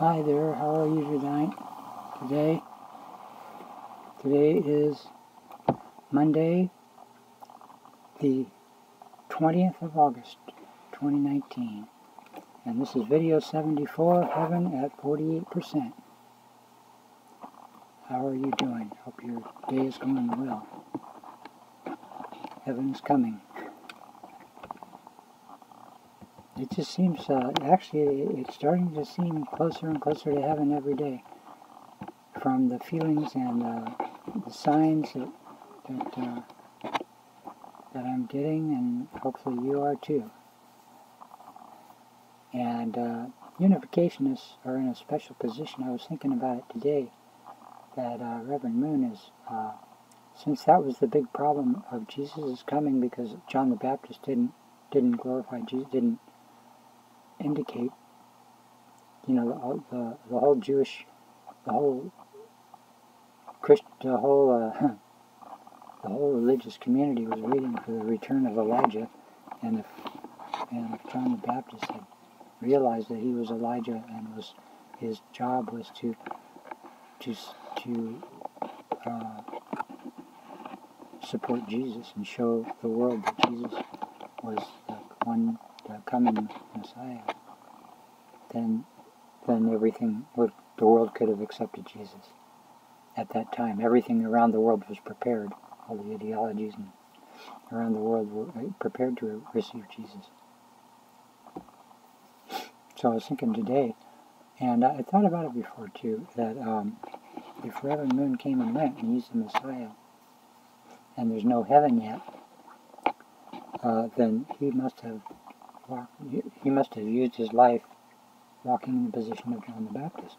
Hi there, how are you tonight? Today? Today is Monday, the 20th of August, 2019. And this is video 74 Heaven at 48%. How are you doing? Hope your day is going well. Heaven is coming. It just seems, uh, actually, it's starting to seem closer and closer to heaven every day. From the feelings and uh, the signs that that, uh, that I'm getting, and hopefully you are too. And uh, unificationists are in a special position. I was thinking about it today that uh, Reverend Moon is, uh, since that was the big problem of Jesus' coming because John the Baptist didn't didn't glorify Jesus, didn't indicate, you know, the, the, the whole Jewish, the whole Christ, the whole, uh, the whole religious community was waiting for the return of Elijah, and if, and if John the Baptist had realized that he was Elijah and was, his job was to, to, to uh, support Jesus and show the world that Jesus was the one coming Messiah, then then everything the world could have accepted Jesus. At that time, everything around the world was prepared. All the ideologies and around the world were prepared to receive Jesus. So I was thinking today, and I thought about it before too, that um, if Reverend Moon came and went and he's the Messiah, and there's no heaven yet, uh, then he must have walked, he must have used his life walking in the position of John the Baptist,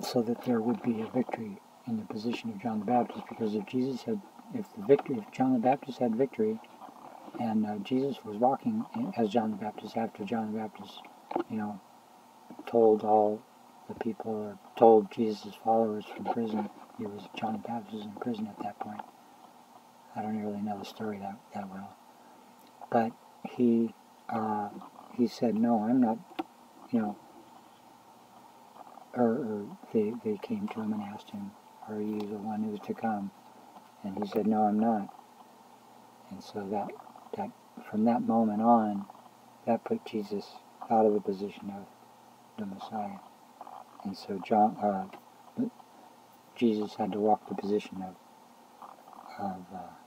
so that there would be a victory in the position of John the Baptist. Because if Jesus had, if the victory, if John the Baptist had victory, and uh, Jesus was walking as John the Baptist after John the Baptist, you know, told all the people, or told Jesus' followers from prison, he was John the Baptist in prison at that point. I don't really know the story that, that well. But he uh, he said, no, I'm not, you know, or, or, they, they came to him and asked him, are you the one who's to come? And he said, no, I'm not. And so that, that from that moment on, that put Jesus out of the position of the Messiah. And so John, uh, Jesus had to walk the position of, of uh,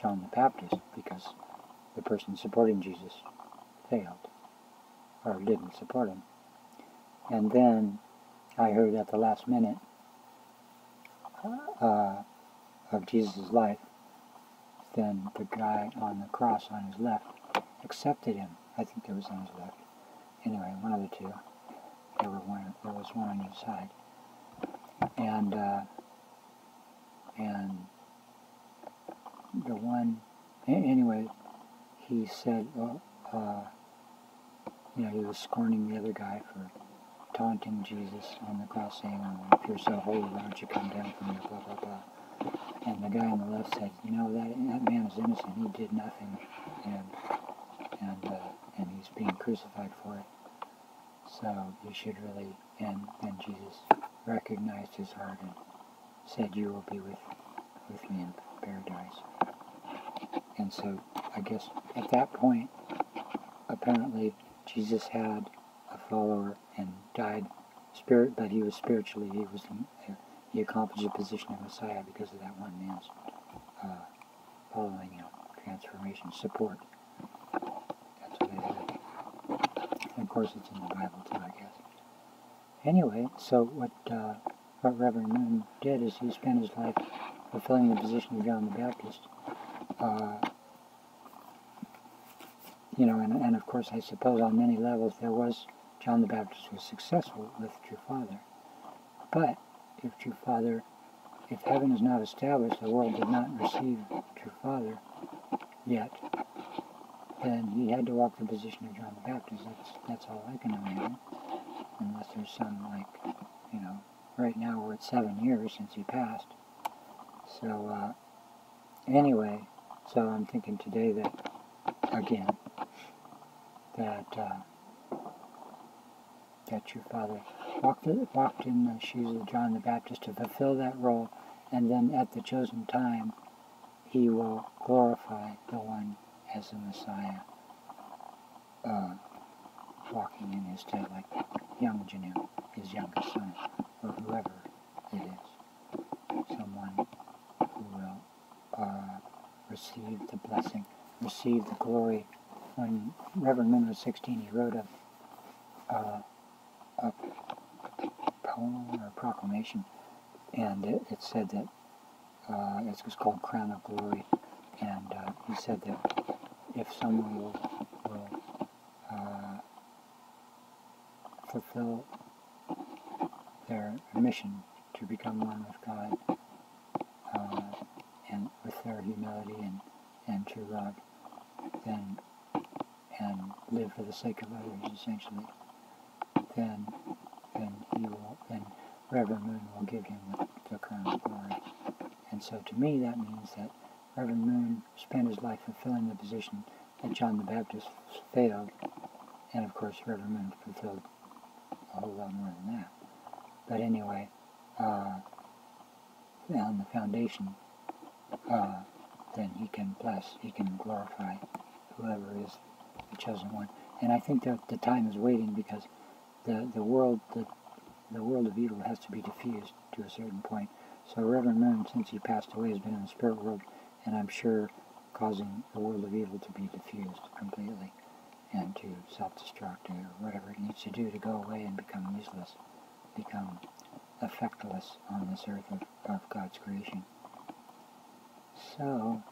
John the Baptist because the person supporting Jesus failed or didn't support him. And then I heard at the last minute uh, of Jesus' life, then the guy on the cross on his left accepted him. I think it was on his left. Anyway, one of the two. There were one. There was one on each side. And uh, and the one, anyway, he said, well, uh, you know, he was scorning the other guy for taunting Jesus on the cross, saying, if you're so holy, why don't you come down from here, blah, blah, blah. And the guy on the left said, you know, that, that man is innocent. He did nothing. And, and, uh, and he's being crucified for it. So you should really, and then Jesus recognized his heart and said, you will be with, with me in paradise. And so I guess at that point, apparently Jesus had a follower and died spirit, but he was spiritually, he was he accomplished the position of Messiah because of that one man's uh, following him, transformation, support. That's what it is. And of course, it's in the Bible too, I guess. Anyway, so what uh, what Reverend Moon did is he spent his life fulfilling the position of John the Baptist uh, you know, and, and of course, I suppose on many levels there was, John the Baptist was successful with True Father. But if True Father, if heaven is not established, the world did not receive True Father yet, then he had to walk the position of John the Baptist. That's, that's all I can imagine. Unless there's some, like, you know, right now we're at seven years since he passed. So, uh, anyway, so I'm thinking today that, again, that uh, that your father walked, walked in the shoes of John the Baptist to fulfill that role, and then at the chosen time, he will glorify the one as the Messiah, uh, walking in his stead like Hyung Jin, his youngest son, or whoever it is, someone who will uh, receive the blessing, receive the glory. When Reverend Moon was 16, he wrote a, a poem or a proclamation, and it, it said that uh, it was called Crown of Glory, and uh, he said that if someone will, will uh, fulfill their mission to become one with God, uh, and with their humility and, and true love, and live for the sake of others, essentially, then then he will then Reverend Moon will give him the, the crown of glory. And so to me that means that Reverend Moon spent his life fulfilling the position that John the Baptist failed, and of course Reverend Moon fulfilled a whole lot more than that. But anyway, uh, on the foundation, uh, then he can bless, he can glorify whoever is the chosen one. And I think that the time is waiting because the, the world the, the world of evil has to be diffused to a certain point. So Reverend Moon, since he passed away, has been in the spirit world, and I'm sure causing the world of evil to be diffused completely and to self-destruct or whatever it needs to do to go away and become useless, become effectless on this earth of, of God's creation. So,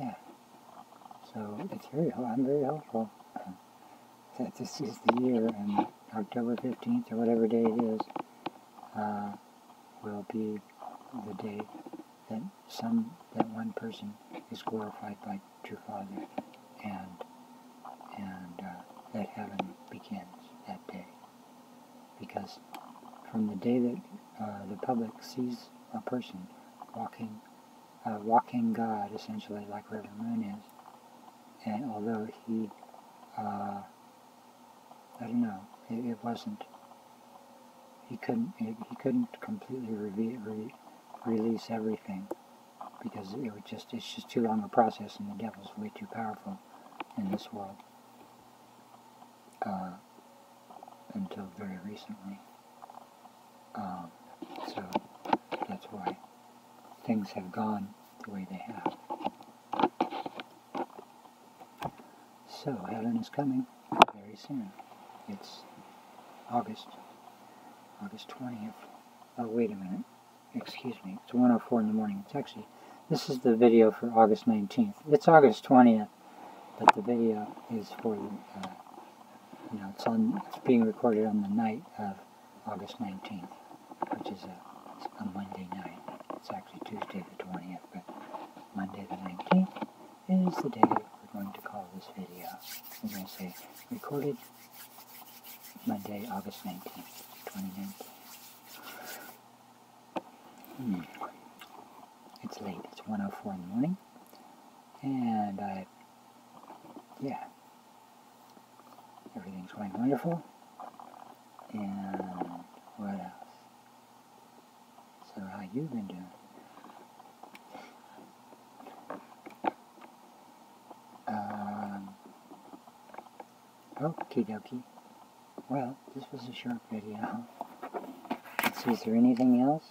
yeah. So it's very, I'm very hopeful that this is the year and October 15th or whatever day it is uh, will be the day that some, that one person is glorified by true Father and, and uh, that heaven begins that day. Because from the day that uh, the public sees a person walking, uh, walking God, essentially like Reverend Moon is, and although he, uh, I don't know, it, it, wasn't, he couldn't, he, couldn't completely re re release everything because it would just, it's just too long a process and the devil's way too powerful in this world uh, until very recently. Um, so that's why things have gone the way they have. So Helen is coming very soon. It's August, August 20th. Oh, wait a minute. Excuse me. It's 1.04 in the morning. It's actually, this is the video for August 19th. It's August 20th, but the video is for, uh, you know, it's on, it's being recorded on the night of August 19th which is a, a Monday night. It's actually Tuesday the 20th, but Monday the 19th is the day we're going to call this video. I'm going to say recorded Monday, August 19th, 2019. Hmm. It's late. It's 1.04 in the morning. And I, yeah, everything's going wonderful. And what else? So how you been doing? Okie dokie. Well, this was a short video. Let's see, is there anything else?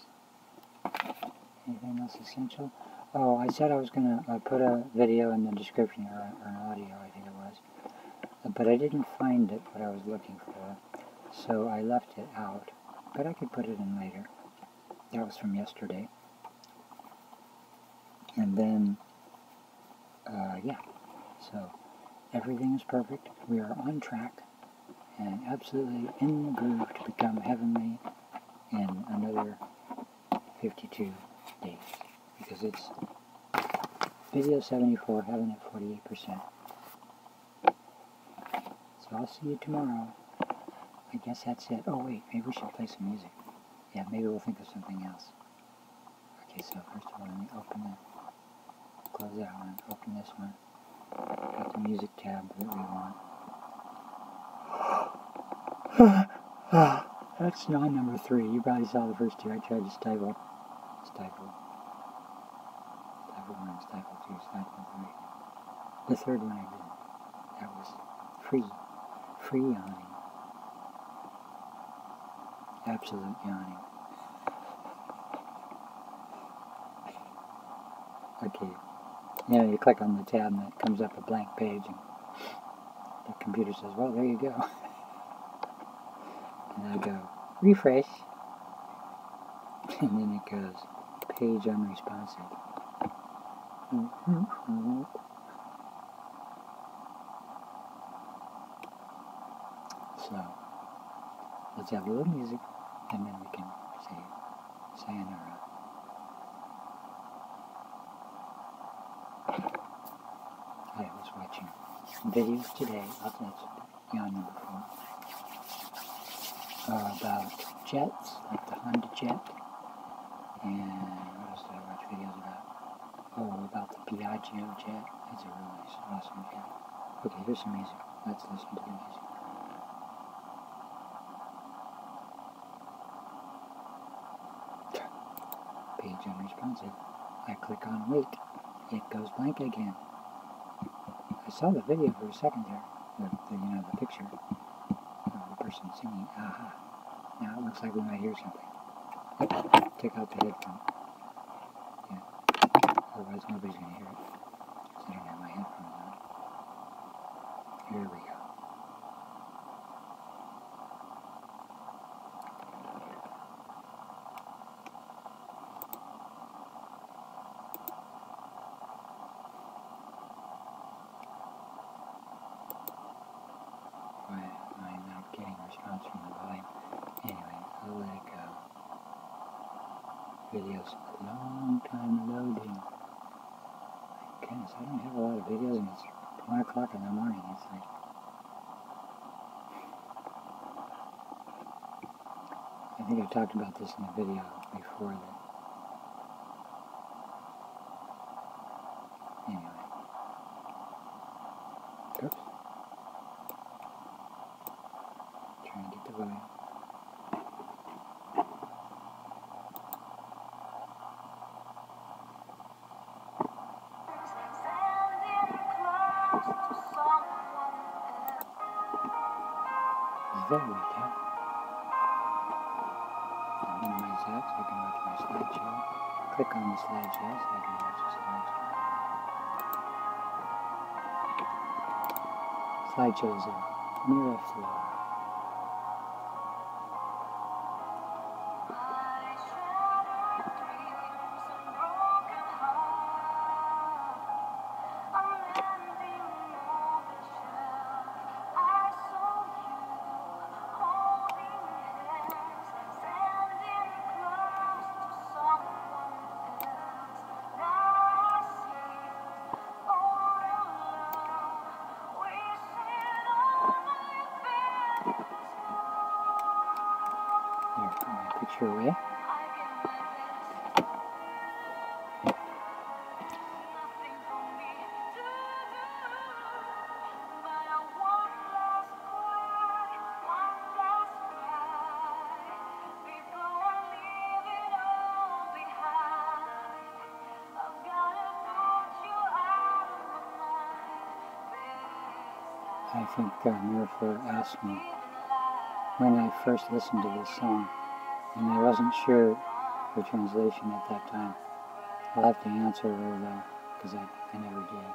Anything else essential? Oh, I said I was going to uh, put a video in the description, or, or, an audio, I think it was. But I didn't find it, what I was looking for. So I left it out. But I could put it in later. That was from yesterday. And then, uh, yeah, so everything is perfect. We are on track and absolutely in the groove to become heavenly in another 52 days. Because it's video 74, heaven at 48%. So I'll see you tomorrow. I guess that's it. Oh wait, maybe we should play some music. Yeah, maybe we'll think of something else. Okay, so first of all, let me open the, close that one, open this one. Got the music tab that we want. That's yawn number three. You probably saw the first two. I tried to stifle. Stifle. Stifle one, stifle two, stifle three. The third one I did. That was free. Free yawning. Absolute yawning. Okay. Now you click on the tab and it comes up a blank page and the computer says, well, there you go. and I go, refresh. And then it goes, page unresponsive. So, let's have a little music and then we can say sayonara. I was watching videos today, that's yawn number four, uh, about jets, like the Honda jet, and what else did I watch videos about? Oh, about the Piaggio jet. That's a really awesome jet. Okay, here's some music. Let's listen to the music. Page unresponsive. I click on wait. It goes blank again. I saw the video for a second there. The, the you know, the picture of the person singing. Aha. Now it looks like we might hear something. Take out the headphone. Yeah. Otherwise nobody's going to hear it. I don't have my headphones on. Here we go. Why am I not getting a response from the volume? Anyway, I'll let it go. Videos a long time loading. My goodness, I don't have a lot of videos and it's 1 o'clock in the morning. It's like, I think I talked about this in a video before that. Anyway. Oops. Trying to get the volume. Slideshow. chose of mirror Here, picture. I think uh, Miraflor asked me when I first listened to this song, and I wasn't sure the translation at that time. I'll have to answer her though, because I, I never did.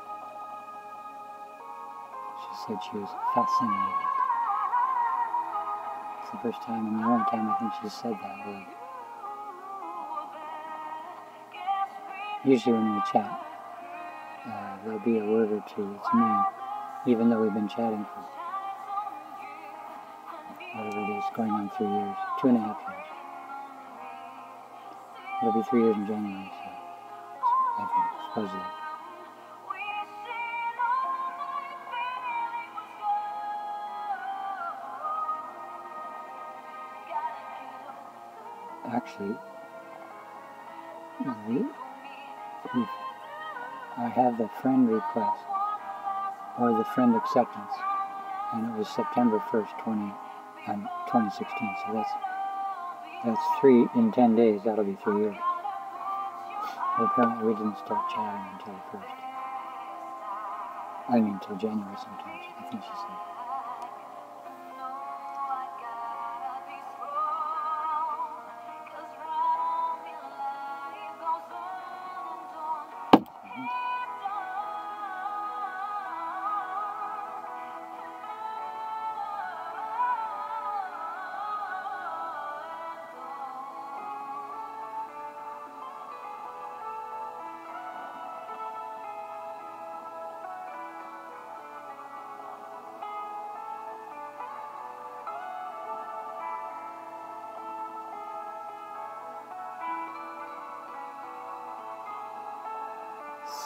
She said she was fascinated. It's the first time and the only time I think she said that word. Usually when we chat, uh, there'll be a word or two that's new, even though we've been chatting for whatever it is, going on three years, two and a half years. It'll be three years in January, so I think, supposedly. Actually, I have the friend request or the friend acceptance, and it was September 1st, 20, um, on 2016. So that's that's three in 10 days. That'll be three years. But apparently we didn't start chatting until the first. I mean, until January sometimes. I think she said.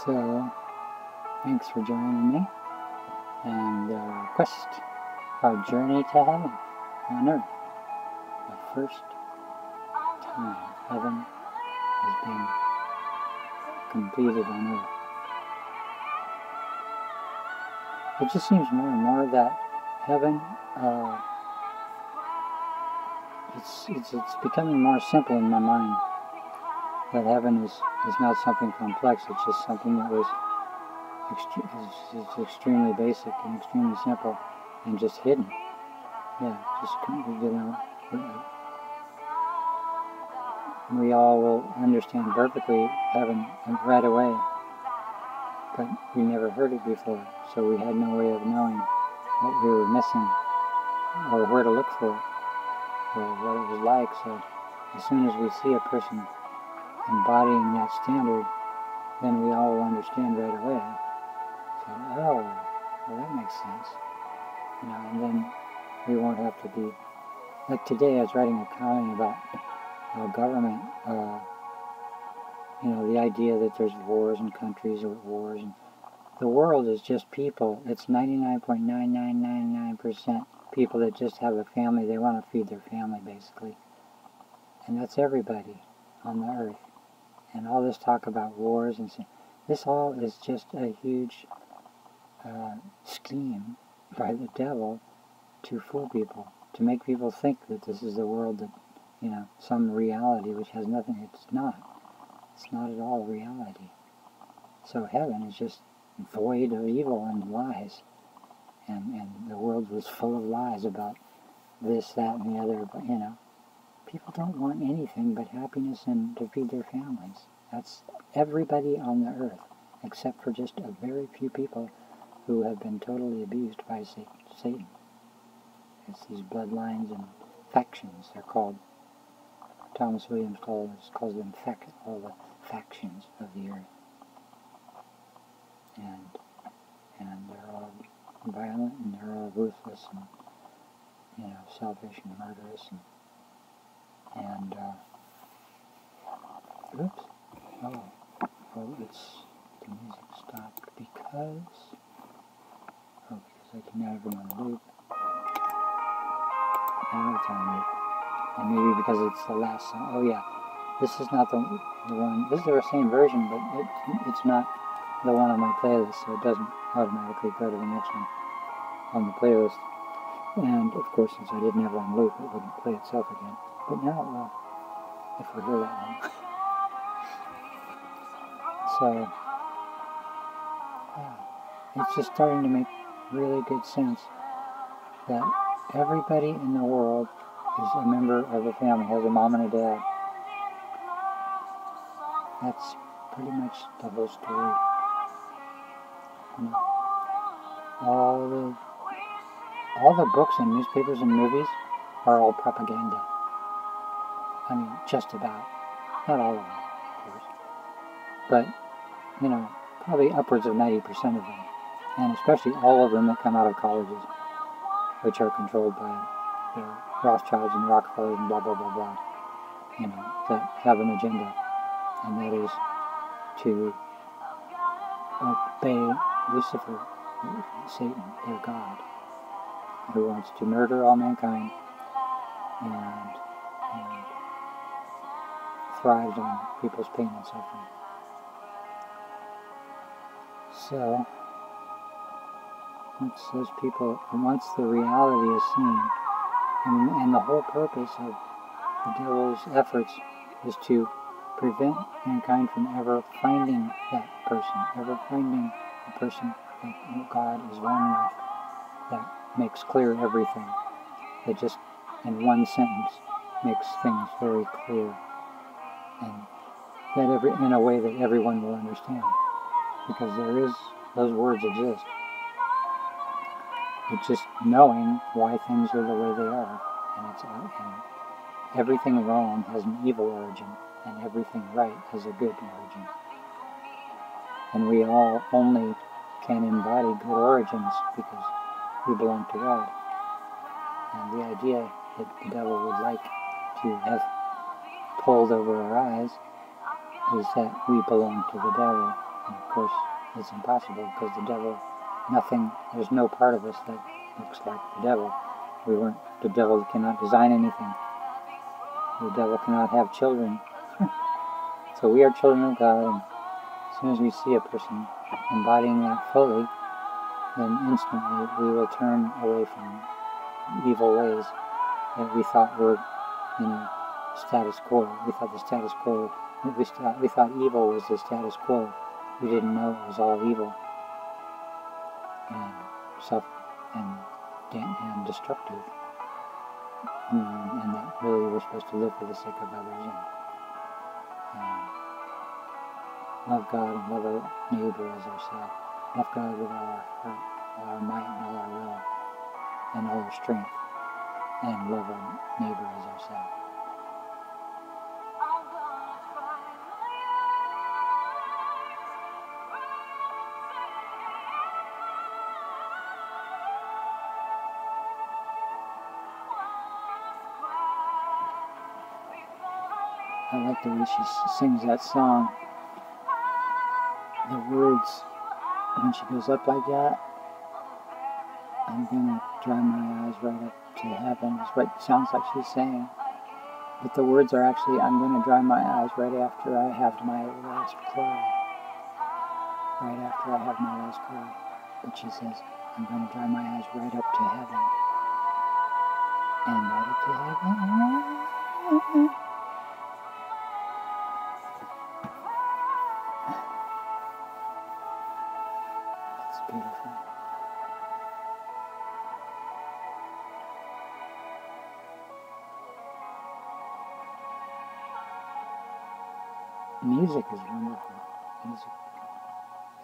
So, thanks for joining me and our quest, our journey to heaven on earth. The first time heaven has been completed on earth. It just seems more and more that heaven, uh, it's, it's, it's becoming more simple in my mind that heaven is, is not something complex, it's just something that was extremely basic and extremely simple and just hidden. Yeah, just, you know, we all will understand perfectly heaven right away, but we never heard it before, so we had no way of knowing what we were missing or where to look for it or what it was like. So as soon as we see a person embodying that standard, then we all understand right away. So, oh, well, that makes sense. You know, and then we won't have to be like today. I was writing a column about how government, uh, you know, the idea that there's wars and countries or wars, and the world is just people. It's 99.9999% people that just have a family. They want to feed their family, basically, and that's everybody on the earth and all this talk about wars and this all is just a huge uh, scheme by the devil to fool people, to make people think that this is the world that, you know, some reality which has nothing, it's not. It's not at all reality. So heaven is just void of evil and lies. And, and the world was full of lies about this, that, and the other, you know. People don't want anything but happiness and to feed their families. That's everybody on the earth, except for just a very few people who have been totally abused by Satan. It's these bloodlines and factions, they're called. Thomas Williams calls, calls them all the factions of the earth. And, and they're all violent and they're all ruthless and, you know, selfish and murderous and and uh, oops, oh, oh, it's the music stopped because oh, because I can have it on loop. Now it's on loop, and maybe because it's the last song. Oh yeah, this is not the the one. This is the same version, but it it's not the one on my playlist, so it doesn't automatically go to the next one on the playlist. And of course, since I didn't have it on loop, it wouldn't play itself again. But now it will, if we hear that so, it's just starting to make really good sense that everybody in the world is a member of a family, has a mom and a dad. That's pretty much the whole story. All the all the books and newspapers and movies are all propaganda. I mean, just about. Not all of them, of course. But, you know, probably upwards of 90% of them. And especially all of them that come out of colleges, which are controlled by the Rothschilds and Rockefellers and blah, blah, blah, blah. You know, that have an agenda. And that is to obey Lucifer, Satan, their God, who wants to murder all mankind and, thrives on people's pain and suffering. So, once those people, once the reality is seen, And, and the whole purpose of the devil's efforts is to prevent mankind from ever finding that person, ever finding the person that God is one with, that makes clear everything, that just in one sentence makes things very clear, and that every in a way that everyone will understand, because there is those words exist. It's just knowing why things are the way they are, and it's and everything wrong has an evil origin and everything right has a good origin. And we all only can embody good origins because we belong to God. And the idea that the devil would like to have pulled over our eyes is that we belong to the devil. And of course, it's impossible because the devil, nothing, there's no part of us that looks like the devil. We weren't, the devil cannot design anything. The devil cannot have children. So we are children of God, and as soon as we see a person embodying that fully, then instantly we will turn away from evil ways that we thought were, you know, status quo. We thought the status quo, we thought, we thought evil was the status quo. We didn't know it was all evil and self and, and destructive. And, and that really we're supposed to live for the sake of others. And, um, love God and love our neighbor as ourselves. Love God with all our heart, all our might, and all our will, and all our strength, and love our neighbor as ourselves. I like the way she sings that song the words when she goes up like that. I'm gonna dry my eyes right up to heaven. That's what it sounds like she's saying. But the words are actually, I'm gonna dry my eyes right after I have my last cry. Right after I have my last cry. But she says, I'm gonna dry my eyes right up to heaven. And right up to heaven.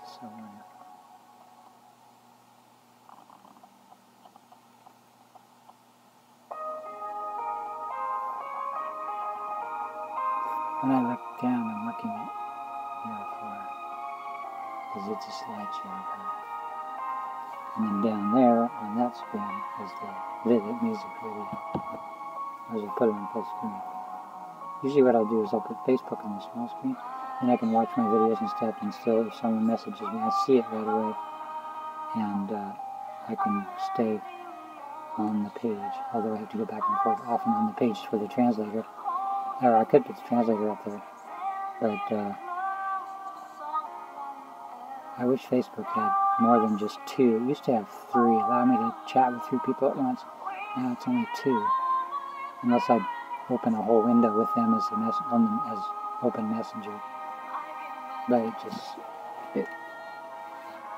Is so. When I look down, I'm looking at your floor because it's a slideshow of her. And then down there on that screen is the visit music video. I I put it on full screen. Usually what I'll do is I'll put Facebook on the small screen and I can watch my videos and stuff and still if someone messages me I see it right away and uh, I can stay on the page although I have to go back and forth often on the page for the translator or I could put the translator up there but uh, I wish Facebook had more than just two. It used to have three. Allow me to chat with three people at once. Now it's only two. Unless I open a whole window with them as a mess on them as open messenger. But it just it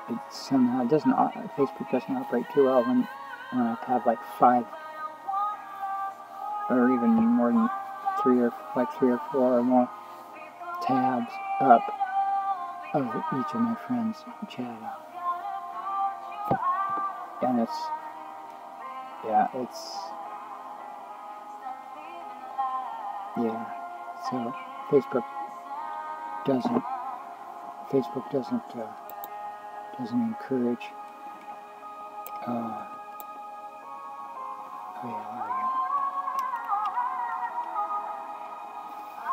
it somehow doesn't uh, Facebook doesn't operate too well when when I have like five or even more than three or like three or four or more tabs up of each of my friends chatting. And it's, yeah, it's, yeah, so Facebook doesn't, Facebook doesn't, uh, doesn't encourage, uh, oh yeah.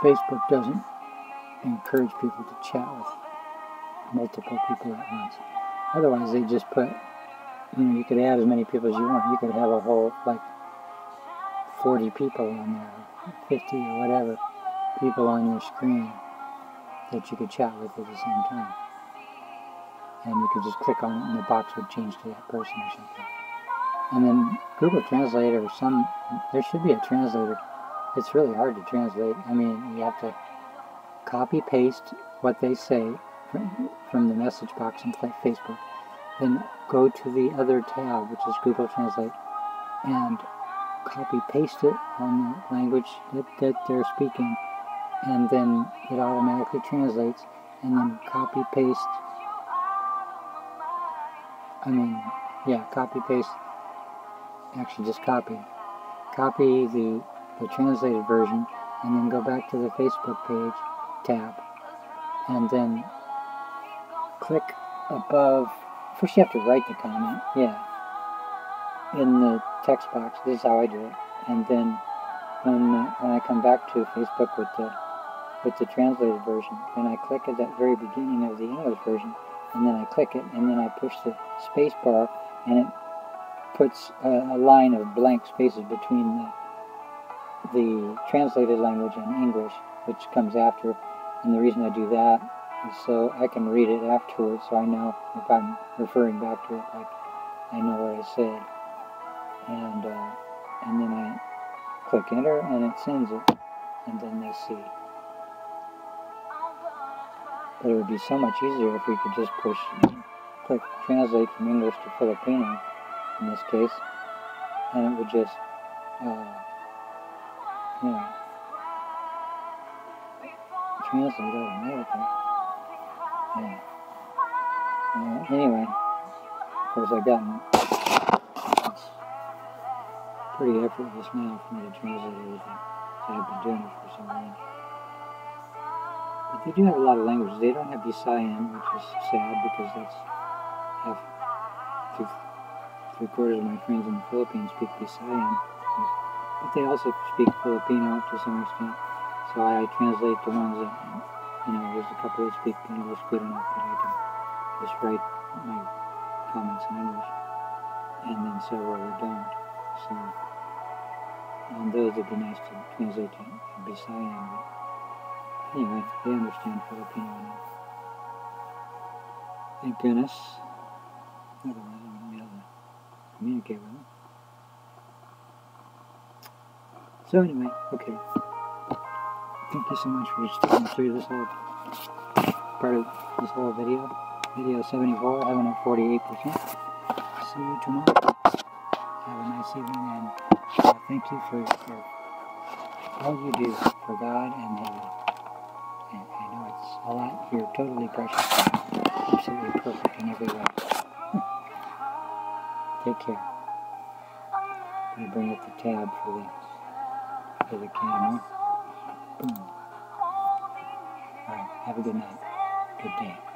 Facebook doesn't encourage people to chat with multiple people at once. Otherwise, they just put, you know, you could add as many people as you want. You could have a whole, like, 40 people on there, 50 or whatever, people on your screen that you could chat with at the same time. And you could just click on it and the box would change to that person or something. And then Google Translate or some, there should be a translator. It's really hard to translate. I mean, you have to copy paste what they say from, from the message box in Facebook, then go to the other tab, which is Google Translate, and copy paste it on the language that, that they're speaking, and then it automatically translates, and then copy paste. I mean, yeah, copy paste. Actually, just copy. Copy the, the translated version, and then go back to the Facebook page tab, and then click above. First, you have to write the comment. Yeah in the text box. This is how I do it. And then when when I come back to Facebook with the with the translated version, and I click at that very beginning of the English version, and then I click it, and then I push the space bar, and it puts a, a line of blank spaces between the the translated language and English, which comes after. And the reason I do that is so I can read it afterwards, so I know if I'm referring back to it, like I know what I said. And uh, and then I click enter and it sends it. And then they see but it would be so much easier if we could just push click translate from English to Filipino in this case and it would just uh, you know translate automatically yeah. Uh, anyway of course I've gotten pretty effortless now for me to translate everything. I've been doing it for so long. They do have a lot of languages. They don't have Visayan, which is sad because that's half, three, three quarters of my friends in the Philippines speak Visayan. But they also speak Filipino to some extent. So I translate the ones that, you know, there's a couple that speak English good enough that I can just write my comments in English. And then several that don't. So, and um, those would be nice to translate to Visayan, but anyway, they understand Filipino. Thank goodness. Otherwise, I wouldn't be able to communicate with them. So anyway, okay. Thank you so much for sticking through this whole part of this whole video. Video 74, having at 48%. See you tomorrow. Have a nice evening and uh, thank you for, for all you do for God and the, know it's a lot. You're totally precious absolutely perfect in every way. Take care. I bring up the tab for the for the camera. Boom. Alright, have a good night. Good day.